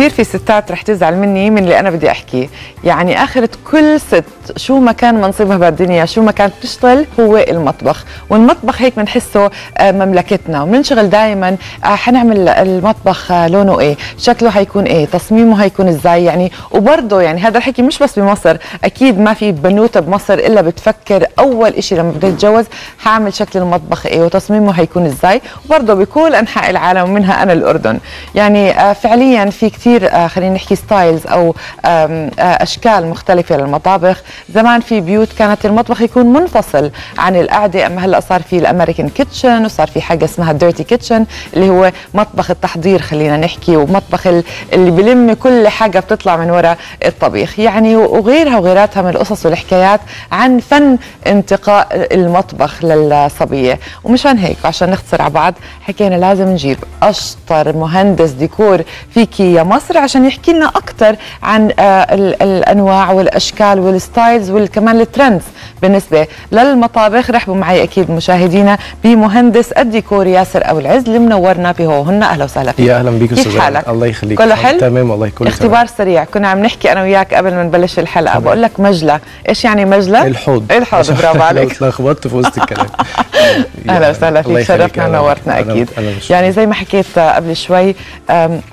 كثير في ستات رح تزعل مني من اللي أنا بدي احكيه يعني آخرة كل ست شو ما كان منصبها بالدنيا شو ما كانت تشتغل هو المطبخ. والمطبخ هيك بنحسه آه، مملكتنا. وبنشغل دائما حنعمل المطبخ آه، لونه إيه؟ شكله حيكون إيه؟ تصميمه حيكون إزاي؟ يعني وبرضه يعني هذا الحكي مش بس بمصر. أكيد ما في بنوتة بمصر إلا بتفكر أول شيء لما بدي أتجوز حاعمل شكل المطبخ إيه؟ وتصميمه حيكون إزاي؟ وبرضه بكل أنحاء العالم ومنها أنا الأردن. يعني آه، فعليا في كثير خلينا نحكي styles أو أشكال مختلفة للمطابخ. زمان في بيوت كانت المطبخ يكون منفصل عن القعدة أما هلأ صار في ال American kitchen وصار في حاجة اسمها ال dirty kitchen اللي هو مطبخ التحضير خلينا نحكي ومطبخ اللي بلم كل حاجة بتطلع من وراء الطبيخ. يعني وغيرها وغيراتها من القصص والحكايات عن فن انتقاء المطبخ للصبية. ومشان هيك عشان نختصر على بعض حكينا لازم نجيب أشطر مهندس ديكور فيكي يا مصر. عشان يحكي لنا أكثر عن آه، الأنواع والأشكال وال styles وكمان ال trends. بالنسبة للمطابخ رحبوا معي أكيد مشاهدينا بمهندس الديكور ياسر ابو العز اللي منورنا في هو هن أهلا وسهلا فيك. يا أهلا بيك حالك؟ الله يخليك. كله حلو؟ تمام والله كله اختبار تمام. سريع. كنا عم نحكي أنا وياك قبل ما نبلش الحلقة. تمام. بقول لك مجلة. إيش يعني مجلة؟ الحوض. الحوض. برافو عليك. اتلخبطت في وسط الكلام. أهلا وسهلا فيك. شرفنا ونورتنا أكيد. أنا يعني زي ما حكيت قبل شوي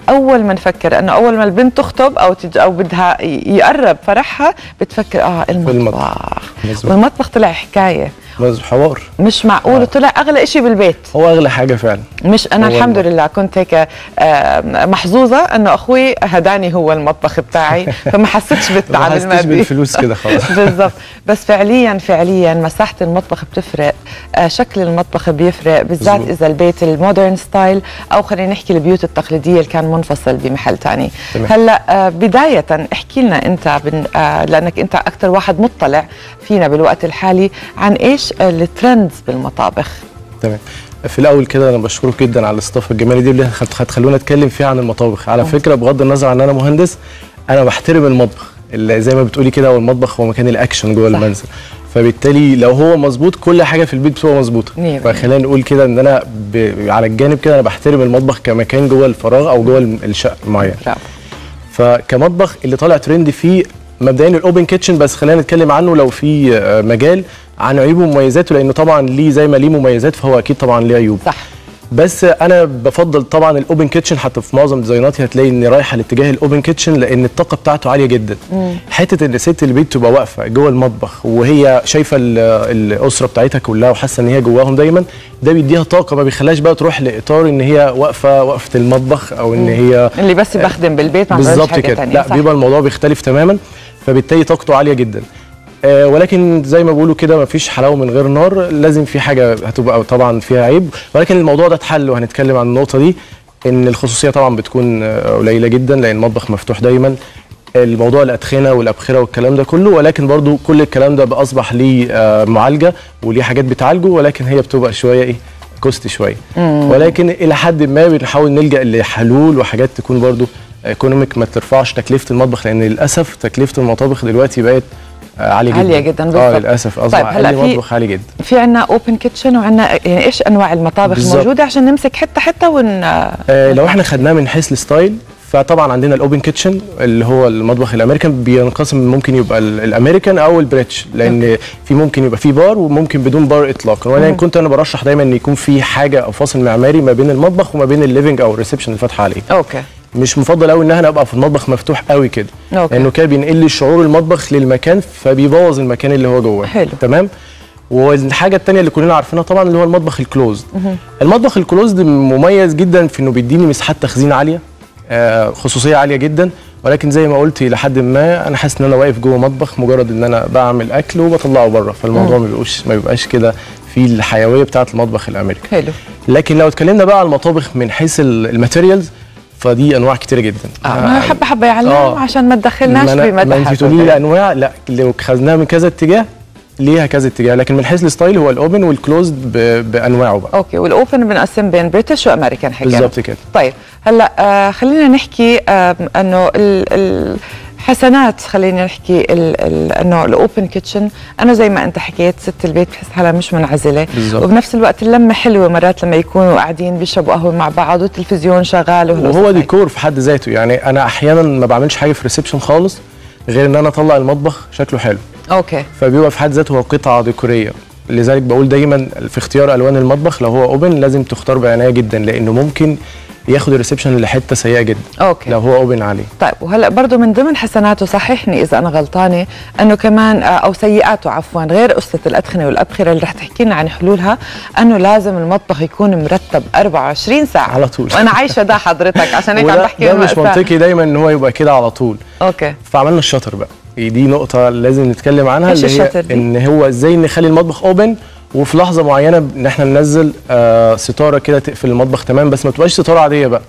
أول ما نفكر انه أول ما البنت تخطب أو تج أو بدها يقرب فرحها بتفكر آه المطبخ. والمطبخ طلع حكاية. بس حوار. مش معقول. آه. طلع أغلى شيء بالبيت. هو أغلى حاجة فعلا. مش أنا الحمد لله كنت هيك محظوظة إنه أخوي هداني هو المطبخ بتاعي فما حسيتش بالتعب المادي. ما بالفلوس كده خلاص بالضبط. بس فعليا فعليا مساحة المطبخ بتفرق آه شكل المطبخ بيفرق بالذات إذا البيت ال modern style أو خلينا نحكي البيوت التقليدية اللي كان منفصل بمحل ثاني هلأ آه بداية احكي لنا أنت آه لأنك أنت أكثر واحد مطلع فينا بالوقت الحالي عن إيش ال trends بالمطابخ. تمام. في الأول كده أنا بشكرك جدا على الاستضافة الجميلة دي اللي هتخلونا نتكلم فيها عن المطابخ. على أوه. فكرة بغض النظر عن إن أنا مهندس أنا بحترم المطبخ اللي زي ما بتقولي كده هو المطبخ هو مكان الأكشن جوه المنزل. فبالتالي لو هو مظبوط كل حاجة في البيت بتبقى مظبوطة. فخلينا نقول كده إن أنا ب... على الجانب كده أنا بحترم المطبخ كمكان جوه الفراغ أو جوه الشقة معين فكمطبخ اللي طالع ترند فيه مبدئيا ال open kitchen بس خلينا نتكلم عنه لو في آه، مجال عن عيوبه ومميزاته لأنه طبعا ليه زي ما ليه مميزات فهو أكيد طبعا ليه عيوب صح. بس أنا بفضل طبعا ال open kitchen حتى في معظم ديزايناتي هتلاقي إني رايحه لاتجاه ال open kitchen لأن الطاقة بتاعته عالية جدا. مم. حتة إن ست البيت تبقى واقفة جوه المطبخ وهي شايفة الأسرة بتاعتها كلها وحاسة إن هي جواهم دايما ده بيديها طاقة ما بيخليهاش بقى تروح لإطار إن هي واقفة وقفة المطبخ أو إن هي اللي بس بخدم بالبيت ما بالظبط كده. لا بيبقى الموضوع بيختلف تماما فبالتالي طاقته عالية جدا. آه ولكن زي ما بيقولوا كده مفيش حلاوة من غير نار. لازم في حاجة هتبقى طبعا فيها عيب. ولكن الموضوع ده اتحل وهنتكلم عن النقطة دي إن الخصوصية طبعا بتكون آه، قليلة جدا لأن المطبخ مفتوح دايما. الموضوع الأدخنة والأبخرة والكلام ده كله ولكن برضو كل الكلام ده أصبح ليه آه، معالجة وليه حاجات بتعالجه ولكن هي بتبقى شوية إيه cost شوية. ولكن إلى حد ما بنحاول نلجأ لحلول وحاجات تكون برضو economic ما ترفعش تكلفة المطبخ لأن للأسف تكلفة المطابخ دلوقتي بقت عالية جدا. عالية جدا بالظبط آه للأسف. أصبح طيب هلأ في مطبخ عالي جدا. في عندنا open kitchen وعندنا يعني إيش أنواع المطابخ بالزبط. الموجوده عشان نمسك حتة حتة ون آه لو إحنا خدناه من حيث ال style فطبعا عندنا ال open kitchen اللي هو المطبخ الأمريكان بينقسم ممكن يبقى الأمريكان أو ال British لأن في ممكن يبقى في بار وممكن بدون بار اطلاقا. وأنا كنت أنا برشح دايما إن يكون في حاجة أو فاصل معماري ما بين المطبخ وما بين ال living أو ال reception اللي فاتحة عليه. okay. مش مفضل قوي إن إحنا أبقى في المطبخ مفتوح قوي كده. لأنه كده بينقل شعور المطبخ للمكان فبيبوظ المكان اللي هو جوه حلو. تمام؟ والحاجة الثانية اللي كلنا عارفينها طبعا اللي هو المطبخ ال closed. المطبخ ال closed مميز جدا في إنه بيديني مساحات تخزين عالية آه خصوصية عالية جدا. ولكن زي ما قلت لحد ما أنا حاسس إن أنا واقف جوه مطبخ مجرد إن أنا بعمل أكل وبطلعه بره. فالموضوع ما بيبقاش ما بيبقاش كده في الحيوية بتاعة المطبخ الأمريكي. حلو. لكن لو اتكلمنا بقى على المطابخ من حيث ال materials فدي أنواع كتيرة جدا. آه, آه حبة حبة يعلم آه عشان ما تدخلناش في مدى ما أنت تقولي لي انواع لا لو خدناها من كذا اتجاه ليها كذا اتجاه لكن من حيث ال style هو ال open وال closed بأنواعه بقى. okay وال open بنقسم بين British وأمريكان حكينا بالظبط كده. طيب هلأ آه خلينا نحكي آه إنه ال ال حسنات خلينا نحكي إنه ال open kitchen أنا زي ما أنت حكيت ست البيت بتحس حالها مش منعزلة بالظبط. وبنفس الوقت اللمة حلوة مرات لما يكونوا قاعدين بيشربوا قهوة مع بعض والتلفزيون شغال وهو. ديكور في حد ذاته يعني أنا أحيانا ما بعملش حاجة في reception خالص غير إن أنا أطلع المطبخ شكله حلو okay فبيبقى في حد ذاته هو قطعة ديكورية لذلك بقول دايما في اختيار ألوان المطبخ لو هو open لازم تختار بعناية جدا لأنه ممكن ياخد ال reception لحتة سيئة جدا. okay. لو هو open عليه. طيب وهلأ برضه من ضمن حسناته صححني إذا أنا غلطانة أنه كمان آه، أو سيئاته عفوا غير قصة الأدخنة والأبخرة اللي رح تحكي لنا عن حلولها أنه لازم المطبخ يكون مرتب 24 ساعة. على طول. وأنا عايشة ده حضرتك عشان هيك عم بحكي ده مش. منطقي دايما إن هو يبقى كده على طول. okay. فعملنا ال shutter بقى. دي نقطة لازم نتكلم عنها اللي هي؟ إن هو إزاي نخلي المطبخ open وفي لحظة معينة إن إحنا ننزل آه ستارة كده تقفل المطبخ تمام بس ما تبقاش ستارة عادية بقى.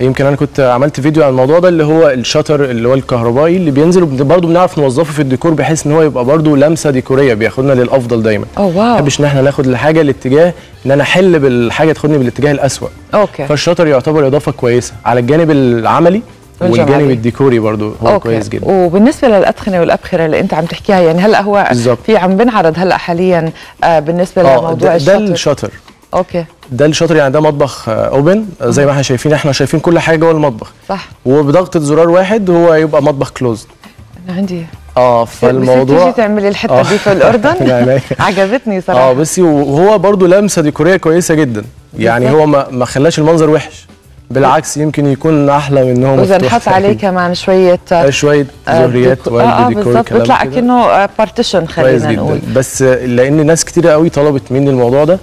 يمكن أنا كنت عملت فيديو عن الموضوع ده اللي هو ال shutter اللي هو الكهربائي اللي بينزل برضه بنعرف نوظفه في الديكور بحيث إن هو يبقى برضه لمسة ديكورية بياخدنا للأفضل دايما. ما بحبش إن إحنا ناخد الحاجة الاتجاه إن أنا أحل بالحاجة تاخدني بالاتجاه الأسوأ. okay. فال shutter يعتبر إضافة كويسة. على الجانب العملي. والجانب الديكوري برضه هو okay. كويس جدا. وبالنسبة للأدخنة والأبخرة اللي أنت عم تحكيها يعني هلأ هو بالظبط. في عم بنعرض هلأ حاليا آه بالنسبة آه لموضوع ده, ده ال shutter ال shutter okay. ده ال shutter يعني ده مطبخ open زي ما إحنا شايفين إحنا شايفين كل حاجة جوه المطبخ. صح. وبضغطه زرار واحد هو يبقى مطبخ closed أنا عندي آه بس تيجي فالموضوع تعملي الحتة آه. دي في الأردن؟ يعني- عجبتني صراحة. آه بصي وهو برضو لمسة ديكورية كويسة جدا. يعني. هو ما خلاش المنظر وحش. بالعكس يمكن يكون أحلى من إن هو واذا نحط عليه كمان شوية آه، شوية آه، زهريات ديكو- ورد آه ديكور بالظبط كلام بيطلع. كأنه partition خلينا نقول جدا. بس لأن ناس كتير قوي طلبت مني الموضوع ده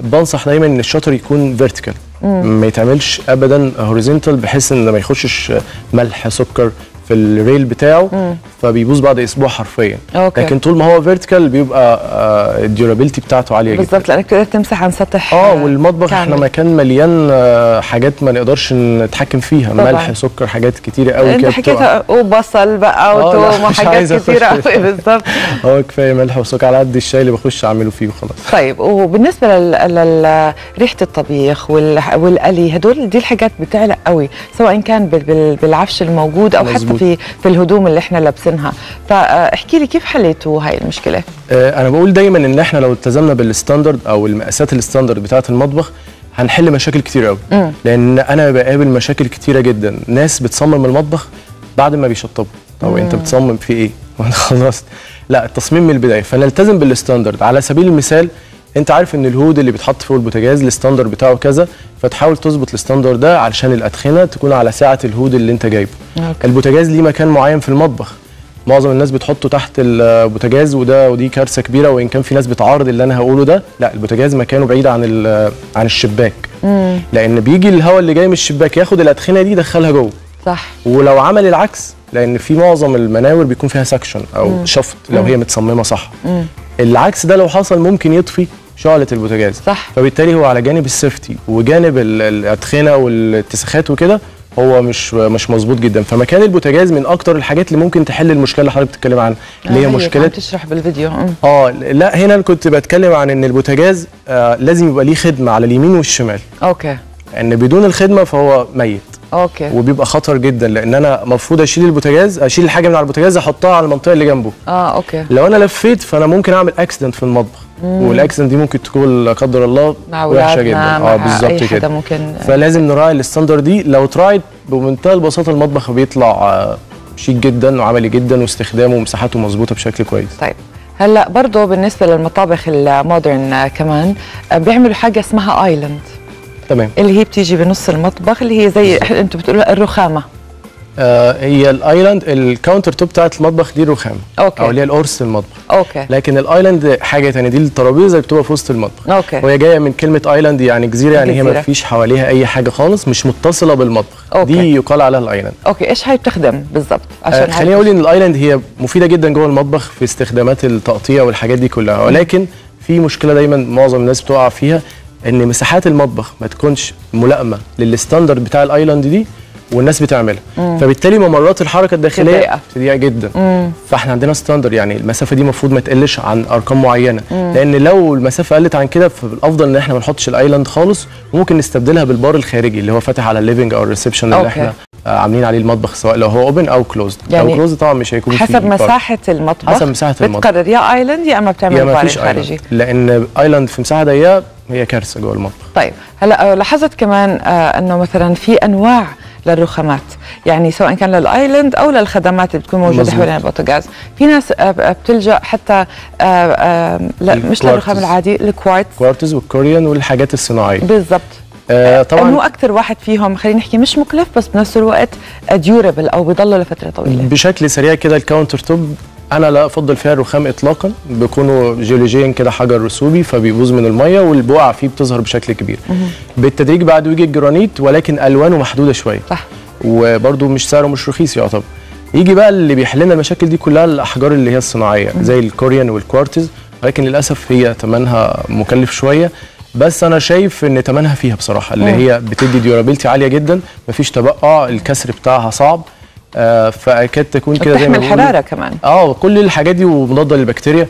بنصح دايما إن ال shutter يكون vertical ما يتعملش ابدا horizontal بحيث إن ما يخشش ملح سكر في ال rail بتاعه فبيبوظ بعد أسبوع حرفيا okay. لكن طول ما هو vertical بيبقى ال durability بتاعته عالية جدا بالضبط لأنك تقدر تمسح عن سطح آه والمطبخ إحنا كامل. مكان مليان آه، حاجات ما نقدرش نتحكم فيها طبعاً. ملح سكر حاجات كتيرة قوي أنت كده بتقع. حكيتها وبصل بقى آه، وتوم وحاجات في- قوي بالضبط هو كفاية ملح وسكر على قد الشاي اللي بخش أعمله فيه وخلاص طيب وبالنسبة لل... لل... ريحة الطبيخ وال... والقلي هدول دي الحاجات بتعلق قوي سواء كان بال... بال... بالعفش الموجود أو حتى. في في الهدوم اللي إحنا لابسينها. فاحكي لي كيف حليتوا هاي المشكلة؟ آه، أنا بقول دايما إن إحنا لو التزمنا بال standard أو المقاسات ال standard بتاعة المطبخ هنحل مشاكل كتير قوي. لأن أنا بقابل مشاكل كتيرة جدا. ناس بتصمم المطبخ بعد ما بيشطبوا. طب أنت بتصمم في إيه؟ وأنا خلصت. لا التصميم من البداية. فنلتزم بال standard. على سبيل المثال انت عارف ان ال hood اللي بيتحط فوق البوتاجاز ال standard بتاعه كذا فتحاول تظبط ال standard ده علشان الأدخنة تكون على سعه ال hood اللي انت جايبه. okay. البوتاجاز ليه مكان معين في المطبخ. معظم الناس بتحطه تحت الشباك وده ودي كارثة كبيرة وإن كان في ناس بتعارض اللي أنا هقوله ده لا البوتاجاز مكانه بعيد عن عن الشباك. لأن بيجي الهواء اللي جاي من الشباك ياخد الأدخنة دي يدخلها جوه. صح. ولو عمل العكس لأن في معظم المناور بيكون فيها suction أو شفط لو هي متصممة صح. العكس ده لو حصل ممكن يطفي شعلة البوتاجاز. صح. فبالتالي هو على جانب ال safety وجانب ال- الأدخنة والاتساخات وكده هو مش مش مظبوط جدا. فمكان البوتاجاز من أكتر الحاجات اللي ممكن تحل المشكلة اللي حضرتك بتتكلم عنها اللي هي عم مشكلة تشرح بالفيديو. آه لا هنا كنت بتكلم عن إن البوتاجاز آه لازم يبقى ليه خدمة على اليمين والشمال. okay. إن بدون الخدمة فهو ميت. okay. وبيبقى خطر جدا لأن أنا المفروض أشيل البوتاجاز أشيل الحاجة من على البوتاجاز أحطها على المنطقة اللي جنبه. آه okay. لو أنا لفيت فأنا ممكن أعمل accident في المطبخ. وال accident دي ممكن تكون لا قدر الله وحشة جدا. آه بالظبط كده. ممكن. فلازم نراعي ال standard دي. لو اتراعت بمنتهى البساطة المطبخ بيطلع آه، شيك جدا وعملي جدا واستخدامه ومساحته مظبوطة بشكل كويس. طيب. هلأ برضه بالنسبة للمطابخ ال modern آه، كمان آه، بيعملوا حاجة اسمها island تمام. اللي هي بتيجي بنص المطبخ اللي هي زي أنتم بتقولوا الرخامة. آه هي ال island ال counter top بتاعت المطبخ دي رخام okay. أو اللي هي القرص المطبخ. okay. لكن ال island حاجة ثانية دي الترابيزة اللي بتبقى في وسط المطبخ. okay. وهي جاية من كلمة island يعني جزيرة يعني هي جزيرة. ما فيش حواليها أي حاجة خالص مش متصلة بالمطبخ. أوكي. دي يقال عليها ال island. okay. إيش هاي بتخدم بالضبط؟ آه خليني أقول إن ال island هي مفيدة جدا جوه المطبخ في استخدامات التقطيع والحاجات دي كلها. ولكن في مشكلة دايما معظم الناس بتقع فيها إن مساحات المطبخ ما تكونش ملائمة لل standard بتاع ال island دي والناس بتعملها. فبالتالي ممرات الحركة الداخلية. ضيقه جدا. فاحنا عندنا standard يعني المسافة دي المفروض ما تقلش عن أرقام معينة. لأن لو المسافة قلت عن كده فالأفضل إن إحنا ما نحطش ال island خالص. وممكن نستبدلها بالبار الخارجي اللي هو فاتح على ال living أو ال reception اللي okay. إحنا آه، عاملين عليه المطبخ سواء لو هو open أو closed يعني لو closed طبعا مش هيكون حسب. مساحة المطبخ. حسب مساحة المطبخ. بتقرر يا island يا أما بتعمل فيش خارجي لأن island في مساحة ضيقة هي كارثة جوه المطبخ. طيب هلا آه، لاحظت كمان آه إنه مثلا في أنواع للرخامات. يعني سواء كان لل island أو للخدمات اللي بتكون موجودة مظبوط. حوالين البوتاجاز في ناس آه، ب- بتلجأ حتى آه، آه، لا مش الكوارتز. للرخام العادي ال quartz. quartz وال Corian والحاجات الصناعية. بالضبط. آه طبعا. هو أكثر واحد فيهم خلينا نحكي مش مكلف بس بنفس الوقت durable أو بيضل لفترة طويلة. بشكل سريع كده ال counter top أنا لا أفضل فيها الرخام اطلاقا بيكونوا جيولوجيا كده حجر رسوبي فبيبوظ من المية والبقع فيه بتظهر بشكل كبير. بالتدريج بعد يجي الجرانيت ولكن ألوانه محدودة شوية. صح. وبرده مش سعره مش رخيص يعتبر. يجي بقى اللي بيحل لنا المشاكل دي كلها الأحجار اللي هي الصناعية زي ال Corian وال quartz. ولكن للأسف هي ثمنها مكلف شوية. بس أنا شايف إن ثمنها فيها بصراحة اللي. هي بتدي durability عالية جدا. مفيش تبقع الكسر بتاعها صعب. فاكاد تكون كده زي ما بتحمل بيقولوا- حرارة كمان. آه كل الحاجات دي ومضاده للبكتيريا